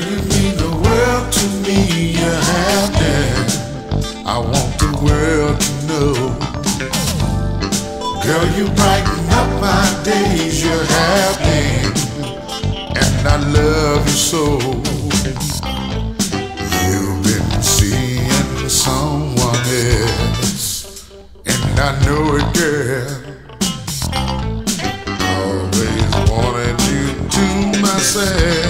You mean the world to me. You're happening. I want the world to know. Girl, you brighten up my days. You're happening, and I love you so. You've been seeing someone else, and I know it, girl. Always wanted you to myself.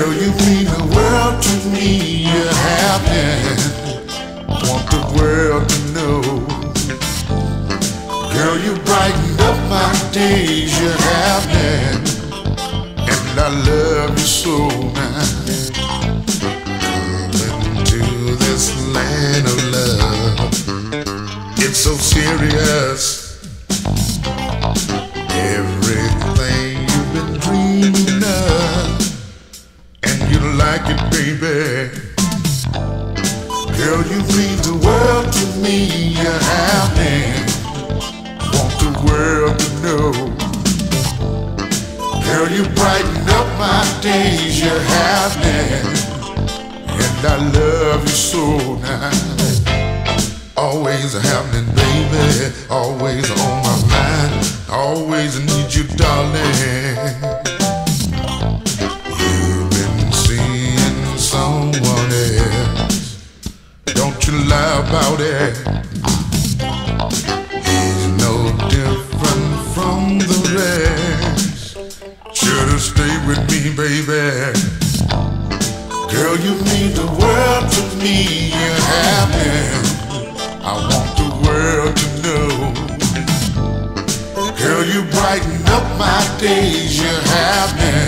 Girl, you mean the world to me. You're happening. Want the world to know. Girl, you brighten up my days. You're happening. And I love you so now. To this land of love. It's so serious. The world to me. You're happening. Want the world to know. Girl, you brighten up my days. You're happening. And I love you so now. Always happening, baby. Always on my mind. Always need you, darling. You lie about it. He's no different from the rest. Should've stayed with me, baby. Girl, you mean the world to me. You're happy. I want the world to know. Girl, you brighten up my days. You're happy.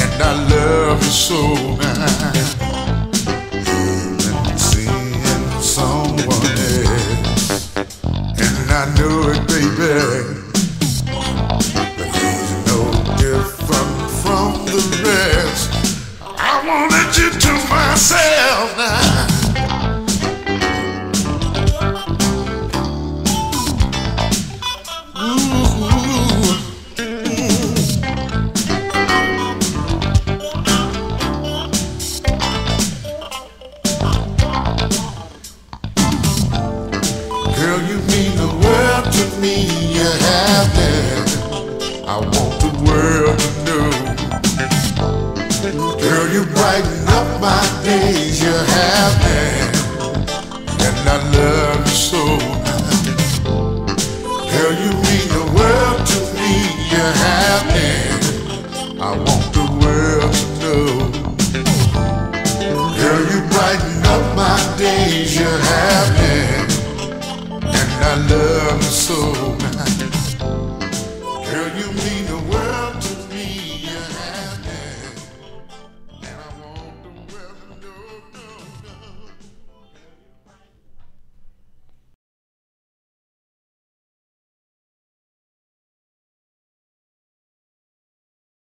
And I love you so now. Wanted you to myself now. Girl, you brighten up my days. You're happening. And I love you so. Girl, you mean the world to me. You're happening. I want the world to know. Girl, you brighten up my days. You're happening. And I love you so.